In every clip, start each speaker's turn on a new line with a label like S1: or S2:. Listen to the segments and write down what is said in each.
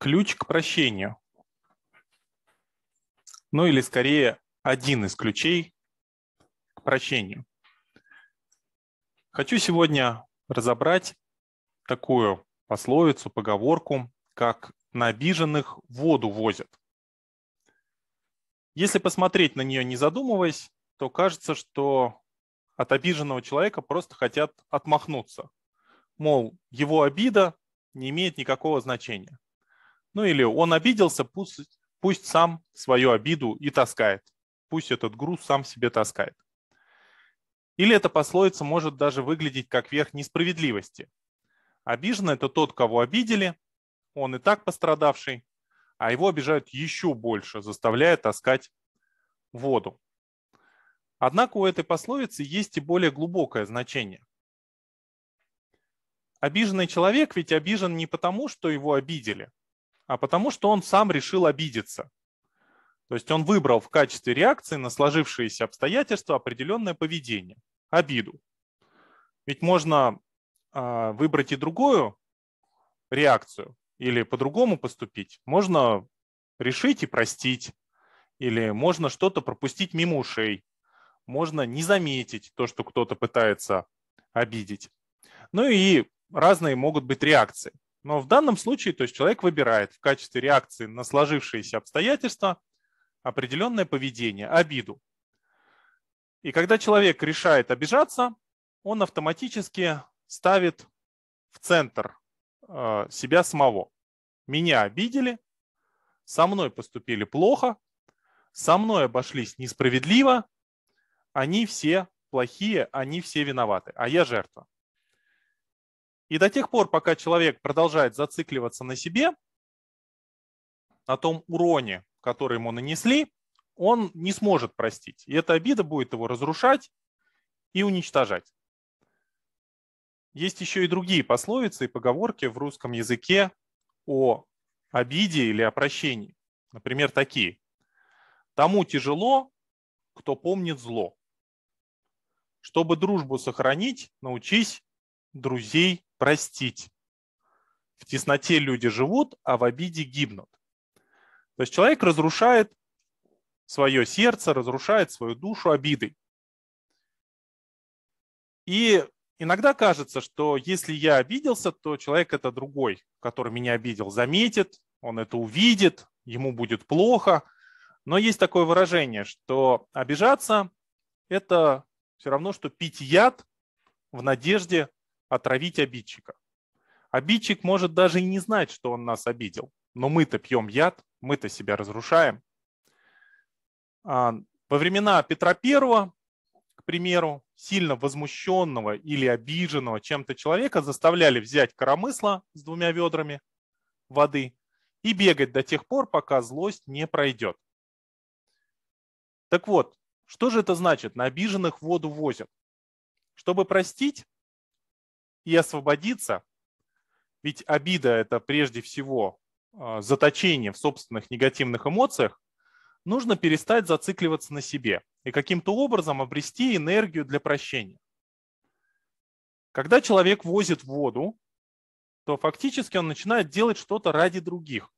S1: ключ к прощению. Ну или скорее один из ключей к прощению. Хочу сегодня разобрать такую пословицу, поговорку, как «на обиженных воду возят». Если посмотреть на нее не задумываясь, то кажется, что от обиженного человека просто хотят отмахнуться. Мол, его обида не имеет никакого значения. Ну или он обиделся, пусть, пусть сам свою обиду и таскает. Пусть этот груз сам себе таскает. Или эта пословица может даже выглядеть как верх несправедливости. Обиженный – это тот, кого обидели, он и так пострадавший, а его обижают еще больше, заставляя таскать воду. Однако у этой пословицы есть и более глубокое значение. Обиженный человек ведь обижен не потому, что его обидели, а потому что он сам решил обидеться. То есть он выбрал в качестве реакции на сложившиеся обстоятельства определенное поведение, обиду. Ведь можно э, выбрать и другую реакцию или по-другому поступить. Можно решить и простить, или можно что-то пропустить мимо ушей, можно не заметить то, что кто-то пытается обидеть. Ну и разные могут быть реакции. Но в данном случае то есть человек выбирает в качестве реакции на сложившиеся обстоятельства определенное поведение, обиду. И когда человек решает обижаться, он автоматически ставит в центр э, себя самого. Меня обидели, со мной поступили плохо, со мной обошлись несправедливо, они все плохие, они все виноваты, а я жертва. И до тех пор, пока человек продолжает зацикливаться на себе, на том уроне, который ему нанесли, он не сможет простить. И эта обида будет его разрушать и уничтожать. Есть еще и другие пословицы и поговорки в русском языке о обиде или о прощении. Например, такие. Тому тяжело, кто помнит зло. Чтобы дружбу сохранить, научись друзей простить. В тесноте люди живут, а в обиде гибнут. То есть человек разрушает свое сердце, разрушает свою душу обидой. И иногда кажется, что если я обиделся, то человек это другой, который меня обидел, заметит, он это увидит, ему будет плохо. Но есть такое выражение, что обижаться – это все равно, что пить яд в надежде отравить обидчика. Обидчик может даже и не знать, что он нас обидел, но мы-то пьем яд, мы-то себя разрушаем. А, во времена Петра I, к примеру, сильно возмущенного или обиженного чем-то человека заставляли взять коромысло с двумя ведрами воды и бегать до тех пор, пока злость не пройдет. Так вот, что же это значит? На обиженных воду возят. Чтобы простить, и освободиться, ведь обида – это прежде всего а, заточение в собственных негативных эмоциях, нужно перестать зацикливаться на себе и каким-то образом обрести энергию для прощения. Когда человек возит воду, то фактически он начинает делать что-то ради других.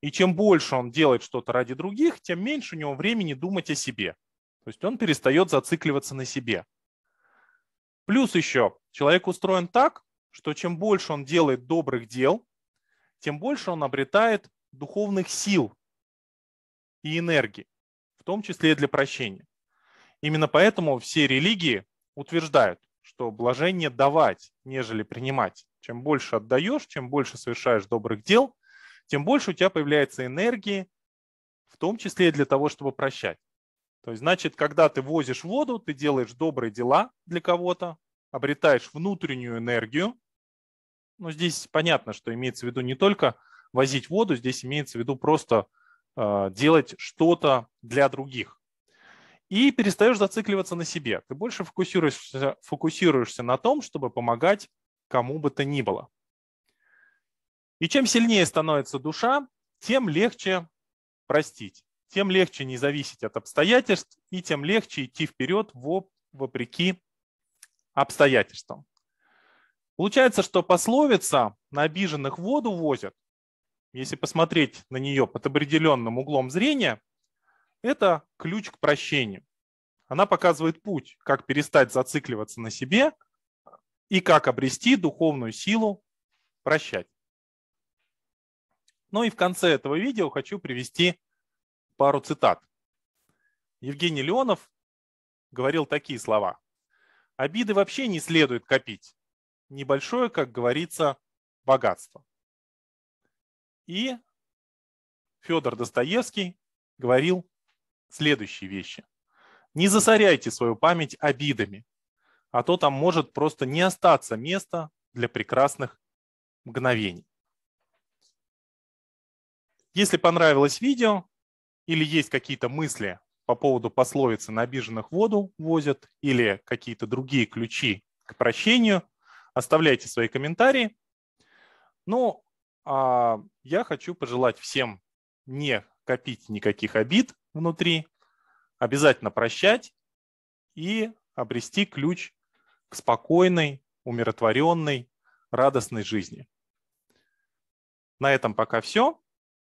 S1: И чем больше он делает что-то ради других, тем меньше у него времени думать о себе. То есть он перестает зацикливаться на себе. Плюс еще человек устроен так, что чем больше он делает добрых дел, тем больше он обретает духовных сил и энергии, в том числе и для прощения. Именно поэтому все религии утверждают, что блажение давать, нежели принимать. Чем больше отдаешь, чем больше совершаешь добрых дел, тем больше у тебя появляется энергии, в том числе и для того, чтобы прощать. То есть, значит, когда ты возишь воду, ты делаешь добрые дела для кого-то, обретаешь внутреннюю энергию. Но здесь понятно, что имеется в виду не только возить воду, здесь имеется в виду просто э, делать что-то для других. И перестаешь зацикливаться на себе. Ты больше фокусируешься, фокусируешься на том, чтобы помогать кому бы то ни было. И чем сильнее становится душа, тем легче простить тем легче не зависеть от обстоятельств и тем легче идти вперед вопреки обстоятельствам. Получается, что пословица «на обиженных воду возят» если посмотреть на нее под определенным углом зрения, это ключ к прощению. Она показывает путь, как перестать зацикливаться на себе и как обрести духовную силу прощать. Ну и в конце этого видео хочу привести пару цитат. Евгений Леонов говорил такие слова. Обиды вообще не следует копить. Небольшое, как говорится, богатство. И Федор Достоевский говорил следующие вещи. Не засоряйте свою память обидами, а то там может просто не остаться места для прекрасных мгновений. Если понравилось видео или есть какие-то мысли по поводу пословицы «на обиженных воду возят» или какие-то другие ключи к прощению, оставляйте свои комментарии. Ну, а я хочу пожелать всем не копить никаких обид внутри, обязательно прощать и обрести ключ к спокойной, умиротворенной, радостной жизни. На этом пока все.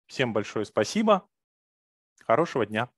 S1: Всем большое спасибо. Хорошего дня.